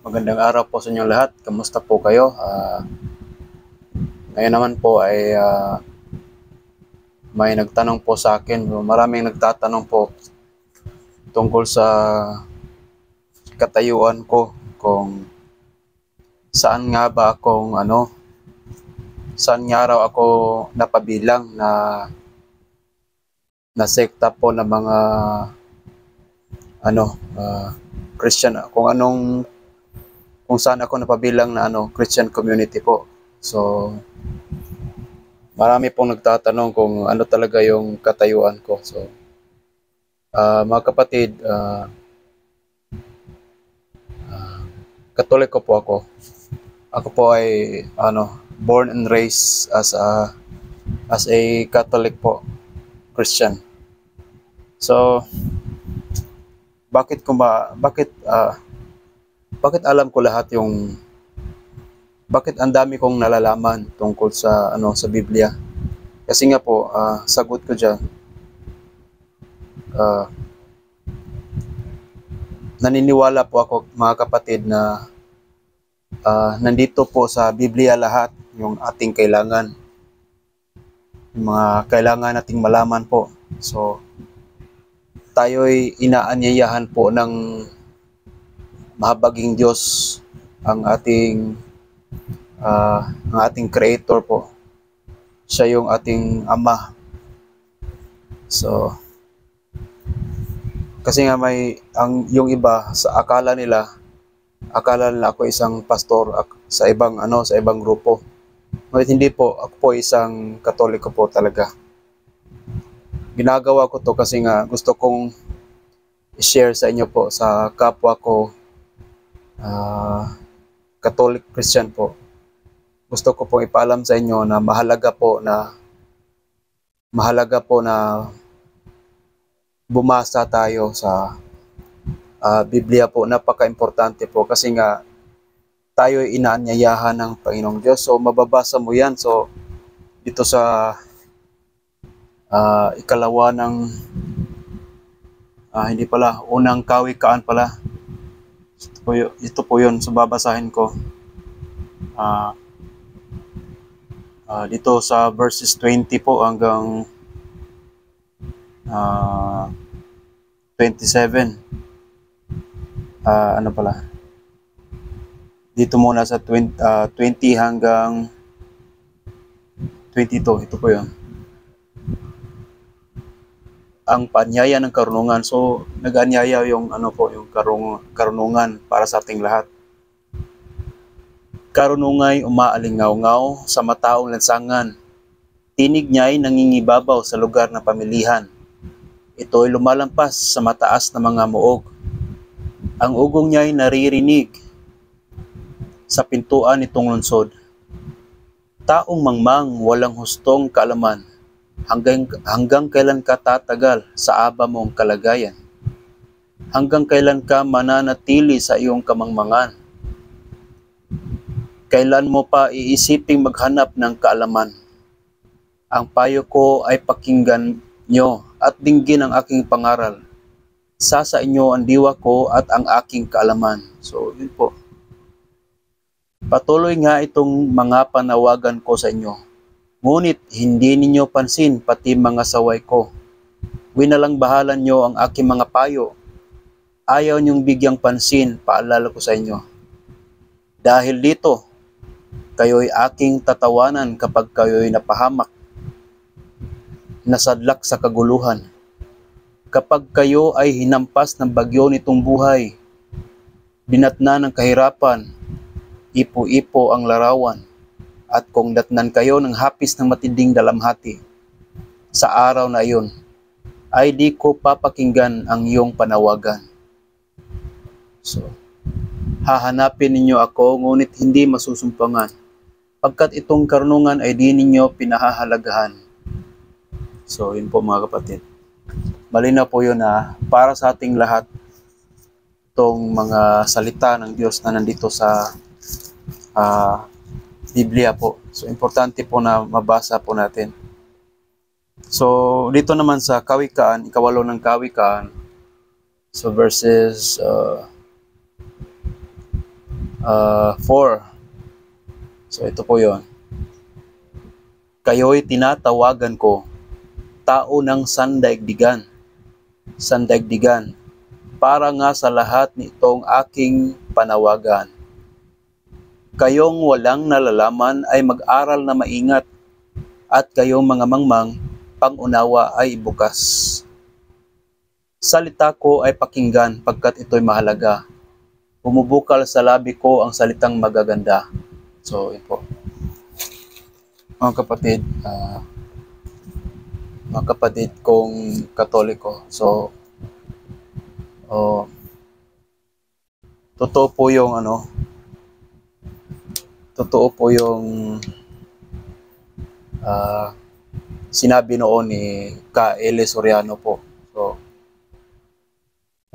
Magandang araw po sa inyong lahat. Kamusta po kayo? Ah, ngayon naman po ay ah, may nagtanong po sa akin. Maraming nagtatanong po tungkol sa katayuan ko kung saan nga ba akong ano saan nga raw ako napabilang na na sekta po ng mga ano ah, Christian kung anong kung saan ako napabilang na ano Christian community po. So marami pong nagtatanong kung ano talaga yung katayuan ko. So ah, mga kapatid, ah, ah, Katoliko po ako. Ako po ay ano born and raised as a as a Catholic po, Christian. So bakit ko ba bakit ah, bakit alam ko lahat yung bakit ang dami kong nalalaman tungkol sa ano sa Biblia? Kasi nga po ah, sagot ko diyan ah, naniniwala po ako mga kapatid na ah, nandito po sa Biblia lahat yung ating kailangan. Yung mga kailangan nating malaman po. So tayo'y inaanyayahan po ng mahabaging Diyos ang ating ah, ang ating creator po. Siya yung ating ama. So kasi nga may ang yung iba sa akala nila akala nila ako isang pastor ak- sa ibang ano sa ibang grupo. Ngunit hindi po, ako po isang katoliko po talaga. Ginagawa ko to kasi nga gusto kong i-share sa inyo po sa kapwa ko ah, Catholic Christian po. Gusto ko pong ipaalam sa inyo na mahalaga po na mahalaga po na bumasa tayo sa ah, Biblia po. Napaka-importante po kasi nga tayo ay inaanyayahan ng Panginoong Diyos. So mababasa mo yan. So dito sa ah, ikalawa ng ah, hindi pala, unang kawikaan pala. Ito po, yun, ito po yun. So babasahin ko. Ah, ah, dito sa verses 20 po hanggang ah, 27. Ah, ano pala? Dito muna sa 20, ah, 20 hanggang 22. Ito po yun ang panyaya ng karunungan. So, nag-anyaya yung ano po, yung karung, karunungan para sa ating lahat. Karunungay umaalingaw-ngaw sa mataong lansangan. Tinig niya'y nangingibabaw sa lugar ng pamilihan. Ito ay lumalampas sa mataas na mga muog. Ang ugong niya'y naririnig sa pintuan nitong lungsod. Taong mangmang walang hustong kaalaman hanggang hanggang kailan ka tatagal sa aba mong kalagayan? Hanggang kailan ka mananatili sa iyong kamangmangan? Kailan mo pa iisiping maghanap ng kaalaman? Ang payo ko ay pakinggan nyo at dinggin ang aking pangaral. Sa sa inyo ang diwa ko at ang aking kaalaman. So, yun po. Patuloy nga itong mga panawagan ko sa inyo Ngunit hindi ninyo pansin pati mga saway ko. Winalang bahalan nyo ang aking mga payo. Ayaw niyong bigyang pansin, paalala ko sa inyo. Dahil dito, kayo'y aking tatawanan kapag kayo'y napahamak, nasadlak sa kaguluhan. Kapag kayo ay hinampas ng bagyo nitong buhay, dinatna ng kahirapan, ipo-ipo ang larawan, at kung datnan kayo ng hapis ng matinding dalamhati sa araw na iyon, ay di ko papakinggan ang iyong panawagan. So, hahanapin ninyo ako ngunit hindi masusumpangan, pagkat itong karunungan ay di ninyo pinahahalagahan. So, yun po mga kapatid. Malinaw po yun na para sa ating lahat, itong mga salita ng Diyos na nandito sa ah, Biblia po. So, importante po na mabasa po natin. So, dito naman sa Kawikaan, ikawalo ng Kawikaan, so verses uh, uh, 4. So ito po yon. Kayo'y tinatawagan ko, tao ng sandaigdigan, sandaigdigan, para nga sa lahat nitong aking panawagan. Kayong walang nalalaman ay mag-aral na maingat, at kayong mga mangmang, pangunawa ay bukas. Salita ko ay pakinggan pagkat ito'y mahalaga. Bumubukal sa labi ko ang salitang magaganda. So, yun po. Mga kapatid, uh, mga kapatid kong katoliko. So, oh, totoo po yung ano, totoo po yung uh, sinabi noon ni Ka L. Soriano po. So,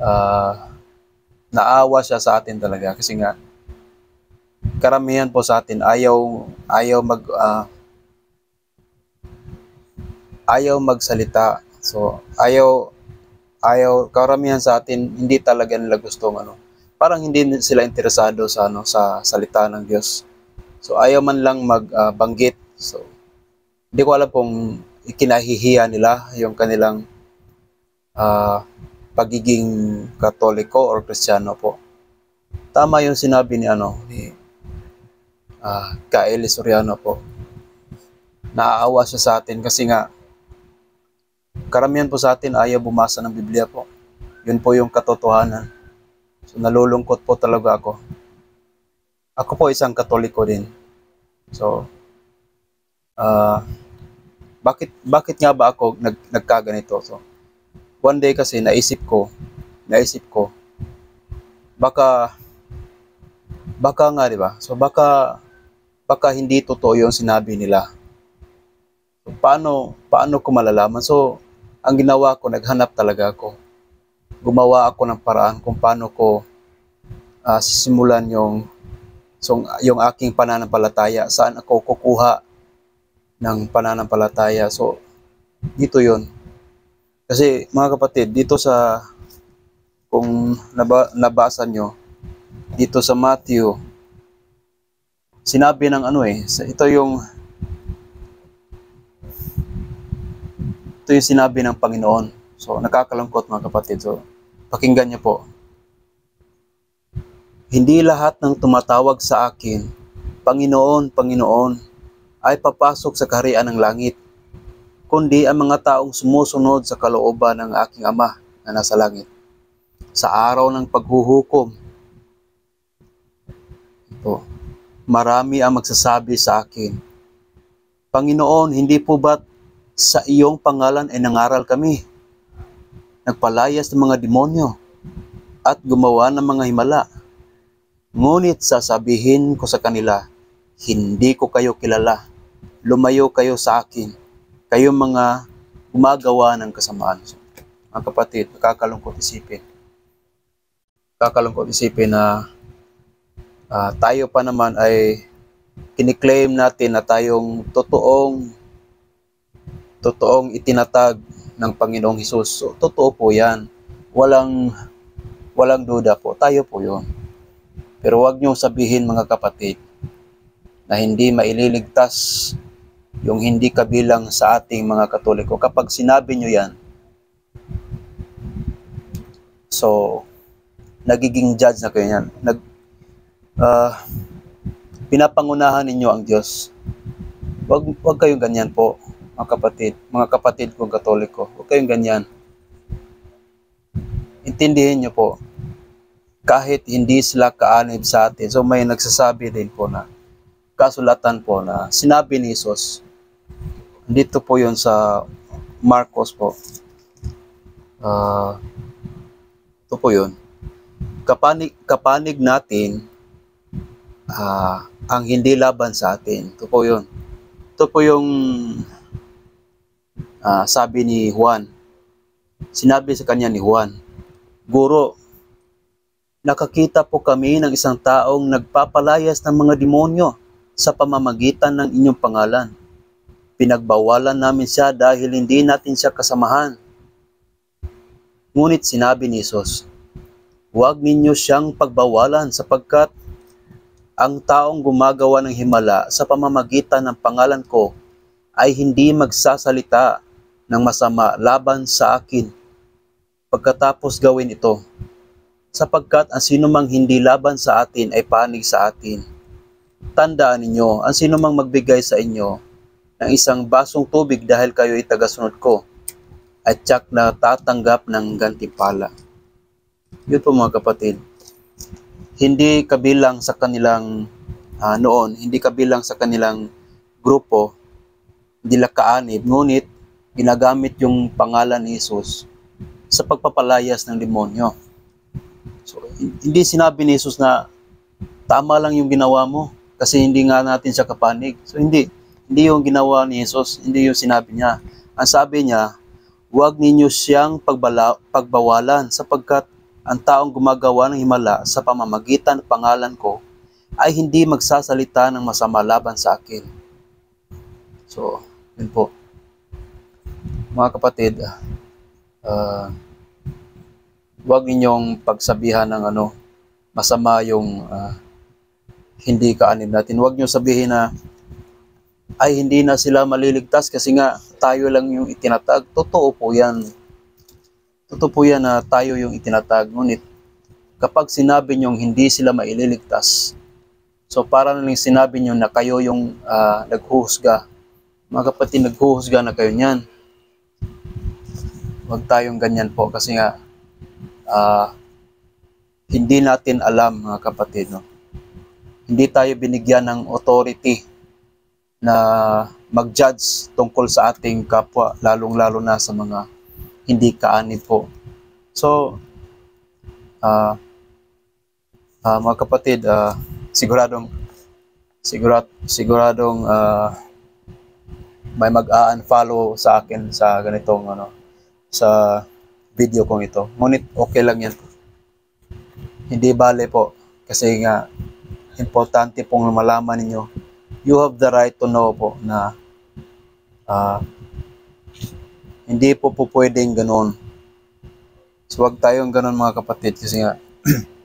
uh, naawa siya sa atin talaga kasi nga karamihan po sa atin ayaw ayaw mag uh, ayaw magsalita. So, ayaw, ayaw, karamihan sa atin, hindi talaga nila gusto, ano, parang hindi sila interesado sa, ano, sa salita ng Diyos. So, ayaw man lang magbanggit. Uh, so, hindi ko alam kung ikinahihiya nila yung kanilang uh, pagiging katoliko or kristyano po. Tama yung sinabi ni ano ni uh, Kaeli Soriano po. Naaawa siya sa atin kasi nga karamihan po sa atin ayaw bumasa ng Biblia po. Yun po yung katotohanan. So nalulungkot po talaga ako. Ako po isang katoliko din. So, uh, bakit bakit nga ba ako nag, nagkaganito? So, one day kasi naisip ko, naisip ko, baka, baka nga, di ba? So, baka, baka hindi totoo yung sinabi nila. So, paano, paano ko malalaman? So, ang ginawa ko, naghanap talaga ako. Gumawa ako ng paraan kung paano ko uh, sisimulan yung, so, yung aking pananampalataya. Saan ako kukuha ng pananampalataya. So, dito yon Kasi mga kapatid, dito sa, kung naba, nabasa nyo, dito sa Matthew, sinabi ng ano eh, ito yung Ito yung sinabi ng Panginoon. So, nakakalungkot mga kapatid. So, pakinggan niyo po. Hindi lahat ng tumatawag sa akin, Panginoon, Panginoon, ay papasok sa kaharian ng langit, kundi ang mga taong sumusunod sa kalooban ng aking Ama na nasa langit. Sa araw ng paghuhukom, ito, marami ang magsasabi sa akin, Panginoon, hindi po ba't sa iyong pangalan ay nangaral kami. Nagpalayas ng mga demonyo at gumawa ng mga himala. Ngunit sasabihin ko sa kanila, hindi ko kayo kilala. Lumayo kayo sa akin. Kayo mga gumagawa ng kasamaan. Mga kapatid, nakakalungkot isipin. Nakakalungkot isipin na uh, tayo pa naman ay kiniklaim natin na tayong totoong totoong itinatag ng Panginoong Hesus. So, totoo po yan. Walang, walang duda po. Tayo po yon. Pero wag niyong sabihin mga kapatid na hindi maililigtas yung hindi kabilang sa ating mga katoliko. Kapag sinabi niyo yan, so, nagiging judge na kayo yan. Nag, uh, pinapangunahan ninyo ang Diyos. Wag, wag kayong ganyan po mga kapatid, mga kapatid kong katoliko. Huwag kayong ganyan. Intindihin niyo po, kahit hindi sila kaanib sa atin, so may nagsasabi din po na, kasulatan po na sinabi ni Jesus, dito po yon sa Marcos po, uh, ito po yun, kapanig, kapanig natin uh, ang hindi laban sa atin. Ito po yun. Ito po yung uh, sabi ni Juan, sinabi sa kanya ni Juan, Guro, nakakita po kami ng isang taong nagpapalayas ng mga demonyo sa pamamagitan ng inyong pangalan. Pinagbawalan namin siya dahil hindi natin siya kasamahan. Ngunit sinabi ni Jesus, Huwag ninyo siyang pagbawalan sapagkat ang taong gumagawa ng himala sa pamamagitan ng pangalan ko ay hindi magsasalita ng masama laban sa akin pagkatapos gawin ito, sapagkat ang sinumang hindi laban sa atin ay panig sa atin. Tandaan ninyo, ang sinumang magbigay sa inyo ng isang basong tubig dahil kayo ay tagasunod ko, at tsak na tatanggap ng gantimpala. Yun po mga kapatid. Hindi kabilang sa kanilang uh, noon, hindi kabilang sa kanilang grupo, hindi kaanib, ngunit ginagamit yung pangalan ni Jesus sa pagpapalayas ng demonyo. So, hindi sinabi ni Jesus na tama lang yung ginawa mo kasi hindi nga natin siya kapanig. So, hindi. Hindi yung ginawa ni Jesus, hindi yung sinabi niya. Ang sabi niya, huwag ninyo siyang pagbala, pagbawalan sapagkat ang taong gumagawa ng himala sa pamamagitan ng pangalan ko ay hindi magsasalita ng masama laban sa akin. So, yun po. Mga kapatid, uh, wag ninyong pagsabihan ng ano, masama yung uh, hindi kaanib natin. Huwag niyo sabihin na ay hindi na sila maliligtas kasi nga tayo lang yung itinatag. Totoo po yan. Totoo po yan na tayo yung itinatag. Ngunit kapag sinabi niyong hindi sila maililigtas, so para na lang sinabi niyo na kayo yung uh, naghuhusga. Mga kapatid, naghuhusga na kayo niyan Huwag tayong ganyan po kasi nga uh, hindi natin alam mga kapatid. No? Hindi tayo binigyan ng authority na mag-judge tungkol sa ating kapwa, lalong-lalo na sa mga hindi kaanib po. So, uh, uh, mga kapatid, uh, siguradong sigurat siguradong uh, may mag-unfollow sa akin sa ganitong ano sa video kong ito. Ngunit okay lang yan. Hindi bale po. Kasi nga, importante pong malaman ninyo. You have the right to know po na uh, hindi po po pwedeng ganun. So wag tayong ganun mga kapatid kasi nga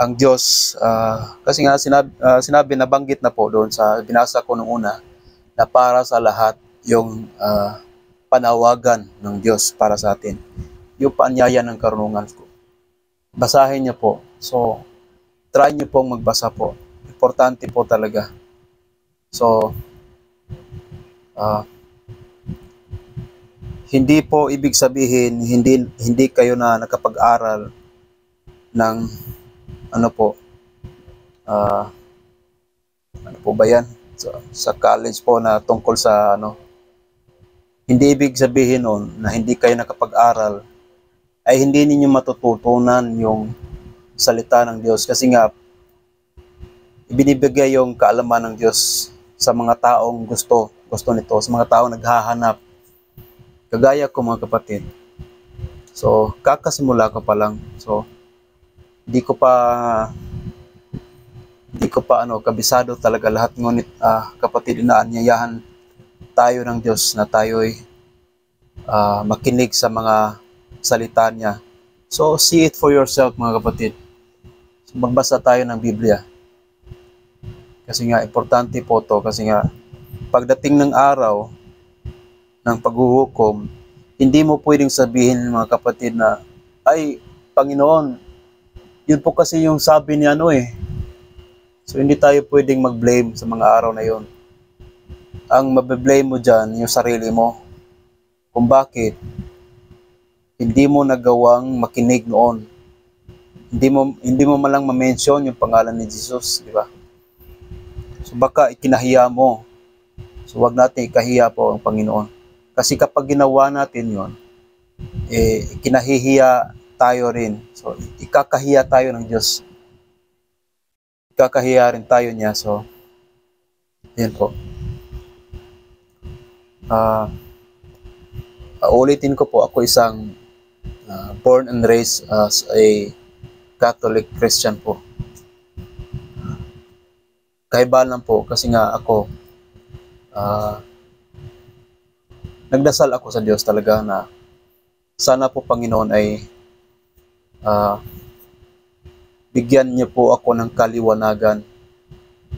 ang Diyos, uh, kasi nga sinabi, uh, sinabi na banggit na po doon sa binasa ko nung una na para sa lahat yung uh, panawagan ng Diyos para sa atin. Yung paanyaya ng karunungan ko. Basahin niyo po. So, try niyo pong magbasa po. Importante po talaga. So, uh, hindi po ibig sabihin hindi hindi kayo na nakapag-aral ng ano po uh, ano po ba yan so, sa college po na tungkol sa ano hindi ibig sabihin nun na hindi kayo nakapag-aral ay hindi ninyo matututunan yung salita ng Diyos kasi nga ibinibigay yung kaalaman ng Diyos sa mga taong gusto, gusto nito, sa mga taong naghahanap. Kagaya ko mga kapatid. So, kakasimula ko pa lang. So, hindi ko pa hindi ko pa ano kabisado talaga lahat ngunit uh, kapatid inaanyayahan tayo ng Diyos na tayo'y uh, makinig sa mga salita niya. So, see it for yourself mga kapatid. So, magbasa tayo ng Biblia. Kasi nga, importante po to kasi nga, pagdating ng araw ng paghuhukom, hindi mo pwedeng sabihin mga kapatid na, ay, Panginoon, yun po kasi yung sabi ni ano eh. So, hindi tayo pwedeng mag-blame sa mga araw na yon ang mabe-blame mo dyan yung sarili mo. Kung bakit hindi mo nagawang makinig noon. Hindi mo hindi mo malang ma-mention yung pangalan ni Jesus, di ba? So baka ikinahiya mo. So wag natin ikahiya po ang Panginoon. Kasi kapag ginawa natin 'yon, eh kinahihiya tayo rin. So ikakahiya tayo ng Diyos. Ikakahiya rin tayo niya. So, yan po uh, uh, ulitin ko po, ako isang uh, born and raised as a Catholic Christian po. Kaiba lang po kasi nga ako uh, nagdasal ako sa Diyos talaga na sana po Panginoon ay uh, bigyan niyo po ako ng kaliwanagan.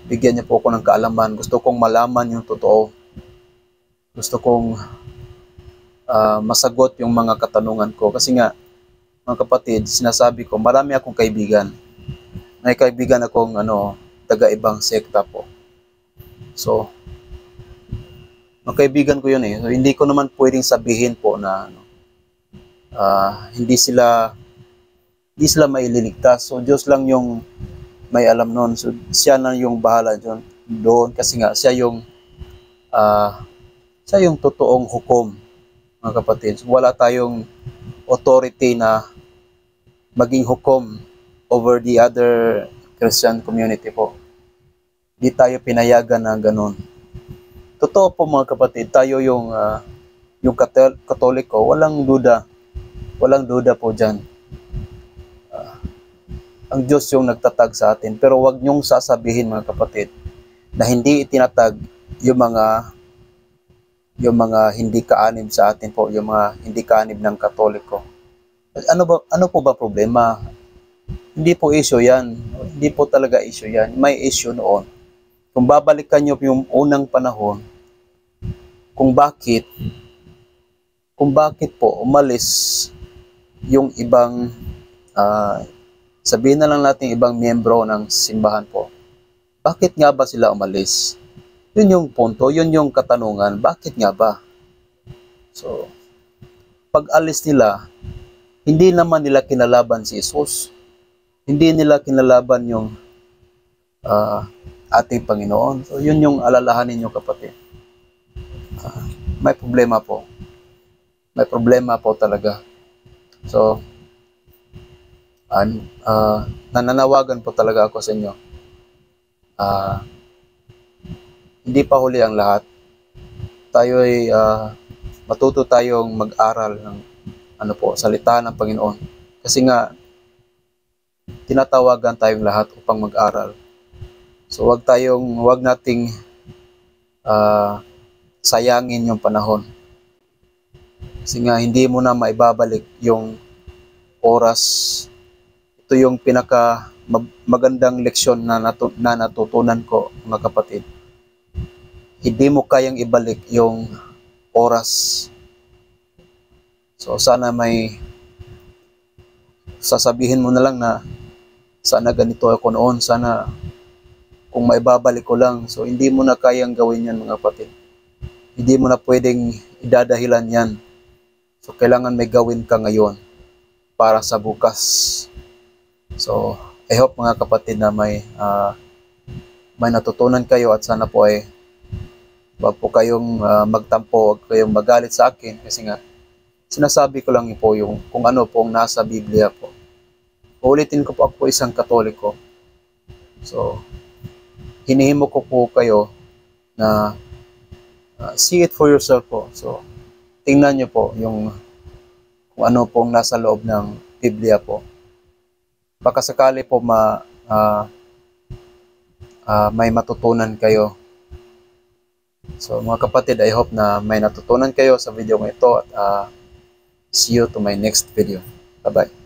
Bigyan niyo po ako ng kaalaman. Gusto kong malaman yung totoo. Gusto kong ah, masagot yung mga katanungan ko. Kasi nga, mga kapatid, sinasabi ko, marami akong kaibigan. May kaibigan akong ano, taga-ibang sekta po. So, mga kaibigan ko yun eh. So, hindi ko naman pwedeng sabihin po na ano, ah, hindi sila hindi sila maililigtas. So, Diyos lang yung may alam noon. So, siya na yung bahala doon. Doon kasi nga siya yung ah, siya yung totoong hukom, mga kapatid. Wala tayong authority na maging hukom over the other Christian community po. Di tayo pinayagan na ganun. Totoo po mga kapatid, tayo yung ah, yung katel- katoliko, walang duda. Walang duda po diyan. ang Diyos yung nagtatag sa atin. Pero wag niyong sasabihin mga kapatid na hindi itinatag yung mga yung mga hindi kaanib sa atin po, yung mga hindi kaanib ng katoliko. Ano ba ano po ba problema? Hindi po issue 'yan. Hindi po talaga issue 'yan. May issue noon. Kung babalikan niyo yung unang panahon, kung bakit kung bakit po umalis yung ibang ah, sabihin na lang natin ibang miyembro ng simbahan po. Bakit nga ba sila umalis? Yun yung punto, yun yung katanungan, bakit nga ba? So, pag alis nila, hindi naman nila kinalaban si Jesus. Hindi nila kinalaban yung ah, ating Panginoon. So, yun yung alalahanin nyo kapatid. Ah, may problema po. May problema po talaga. So, ah, nananawagan po talaga ako sa inyo. Ah, hindi pa huli ang lahat. Tayo ay ah, matuto tayong mag-aral ng ano po, salita ng Panginoon. Kasi nga tinatawagan tayong lahat upang mag-aral. So wag tayong wag nating ah, sayangin yung panahon. Kasi nga hindi mo na maibabalik yung oras. Ito yung pinaka mag- magandang leksyon na, natu- na natutunan ko mga kapatid. Hindi mo kayang ibalik yung oras. So sana may sasabihin mo na lang na sana ganito ako noon, sana kung maibabalik ko lang. So hindi mo na kayang gawin yan mga kapatid. Hindi mo na pwedeng idadahilan yan. So kailangan may gawin ka ngayon para sa bukas. So I hope mga kapatid na may ah, may natutunan kayo at sana po ay wag po kayong ah, magtampo, wag kayong magalit sa akin kasi nga sinasabi ko lang po yung kung ano pong nasa Biblia po. Ulitin ko po ako po isang katoliko. So, hinihimo ko po kayo na ah, see it for yourself po. So, tingnan nyo po yung kung ano pong nasa loob ng Biblia po. Baka sakali po ma, ah, ah, may matutunan kayo. So mga kapatid, I hope na may natutunan kayo sa video ng ito at ah, see you to my next video. Bye-bye.